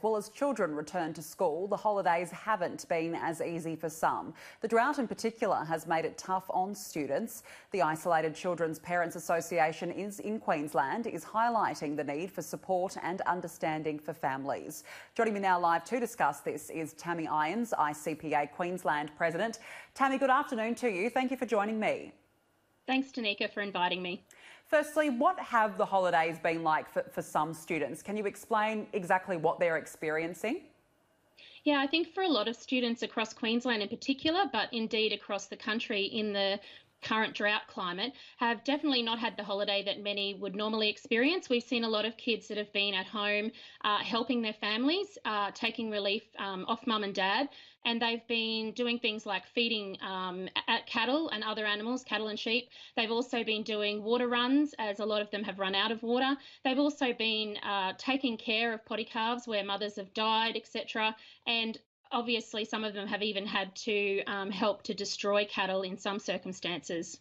Well, as children return to school, the holidays haven't been as easy for some. The drought in particular has made it tough on students. The Isolated Children's Parents Association is in Queensland is highlighting the need for support and understanding for families. Joining me now live to discuss this is Tammie Irons, ICPA Queensland President. Tammie, good afternoon to you. Thank you for joining me. Thanks, Tanika, for inviting me. Firstly, what have the holidays been like for, for some students? Can you explain exactly what they're experiencing? Yeah, I think for a lot of students across Queensland in particular, but indeed across the country in the current drought climate have definitely not had the holiday that many would normally experience. We've seen a lot of kids that have been at home uh, helping their families, uh, taking relief um, off mum and dad, and they've been doing things like feeding um, cattle and other animals, cattle and sheep. They've also been doing water runs, as a lot of them have run out of water. They've also been uh, taking care of poddy calves where mothers have died, etc. And obviously, some of them have even had to um, help to destroy cattle in some circumstances.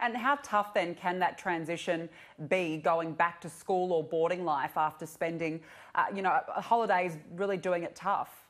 And how tough then can that transition be going back to school or boarding life after spending, uh, you know, holidays really doing it tough?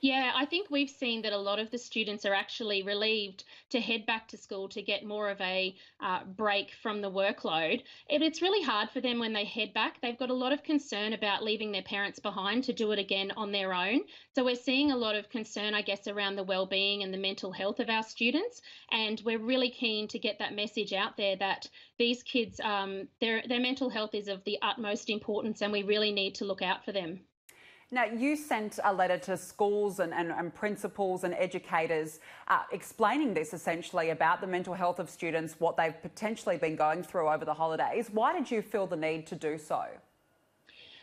Yeah, I think we've seen that a lot of the students are actually relieved to head back to school to get more of a uh, break from the workload. And it's really hard for them when they head back. They've got a lot of concern about leaving their parents behind to do it again on their own. So we're seeing a lot of concern, I guess, around the well-being and the mental health of our students. And we're really keen to get that message out there that these kids, um, their their mental health is of the utmost importance, and we really need to look out for them. Now, you sent a letter to schools and, and, and principals and educators uh, explaining this essentially about the mental health of students, what they've potentially been going through over the holidays. Why did you feel the need to do so?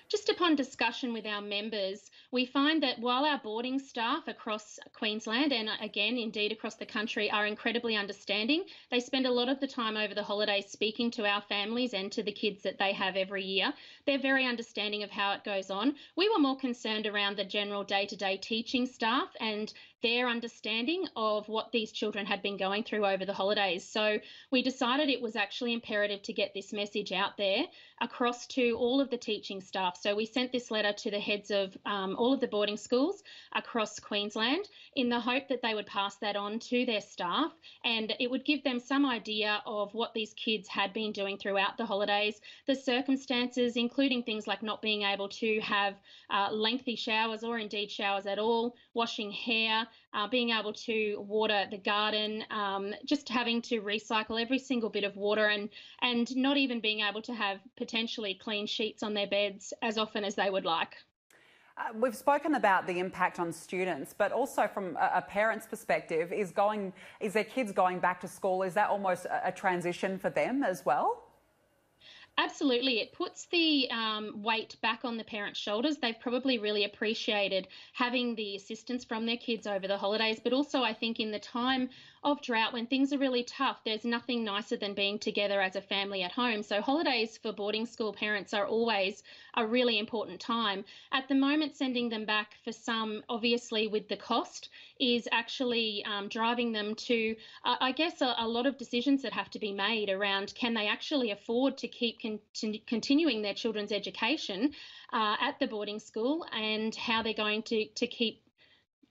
Just upon discussion with our members, we find that while our boarding staff across Queensland and uh, again, indeed across the country, are incredibly understanding, they spend a lot of the time over the holidays speaking to our families and to the kids that they have every year. They're very understanding of how it goes on. We were more concerned around the general day to day teaching staff and their understanding of what these children had been going through over the holidays. So we decided it was actually imperative to get this message out there across to all of the teaching staff. So we sent this letter to the heads of um, all of the boarding schools across Queensland in the hope that they would pass that on to their staff and it would give them some idea of what these kids had been doing throughout the holidays, the circumstances, including things like not being able to have uh, lengthy showers or indeed showers at all, washing hair, uh, being able to water the garden, um, just having to recycle every single bit of water, and and not even being able to have potentially clean sheets on their beds as often as they would like. Uh, we've spoken about the impact on students, but also from a, a, parent's perspective, is going is their kids going back to school? Is that almost a, a transition for them as well? Absolutely. It puts the um, weight back on the parents' shoulders. They've probably really appreciated having the assistance from their kids over the holidays, but also I think in the time of drought when things are really tough, there's nothing nicer than being together as a family at home. So, holidays for boarding school parents are always a really important time. At the moment, sending them back for some, obviously, with the cost, is actually um, driving them to, uh, I guess, a, a, lot of decisions that have to be made around can they actually afford to keep con- continuing their children's education uh, at the boarding school and how they're going to, to keep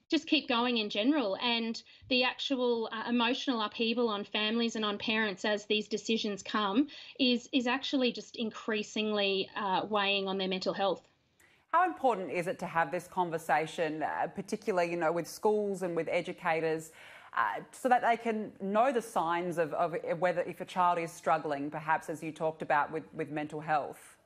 just keep going in general and the actual uh, emotional upheaval on families and on parents as these decisions come is is actually just increasingly uh, weighing on their mental health. How important is it to have this conversation uh, particularly you know with schools and with educators uh, so that they can know the signs of, of whether if a child is struggling perhaps as you talked about with, with mental health.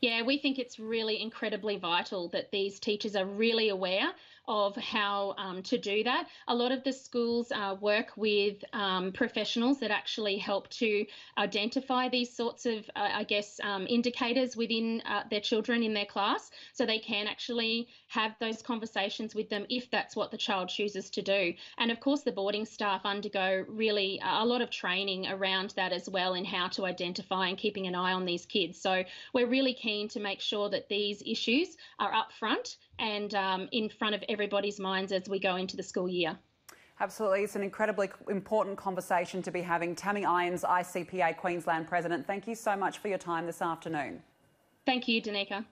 Yeah, we think it's really incredibly vital that these teachers are really aware of how um, to do that. A lot of the schools uh, work with um, professionals that actually help to identify these sorts of, uh, I guess, um, indicators within uh, their children in their class so they can actually have those conversations with them if that's what the child chooses to do. And of course, the boarding staff undergo really a lot of training around that as well in how to identify and keeping an eye on these kids. So we're really keen to make sure that these issues are up front and um, in front of everybody's minds as we go into the school year. Absolutely. It's an incredibly important conversation to be having. Tammie Irons, ICPA Queensland President, thank you so much for your time this afternoon. Thank you, Danica.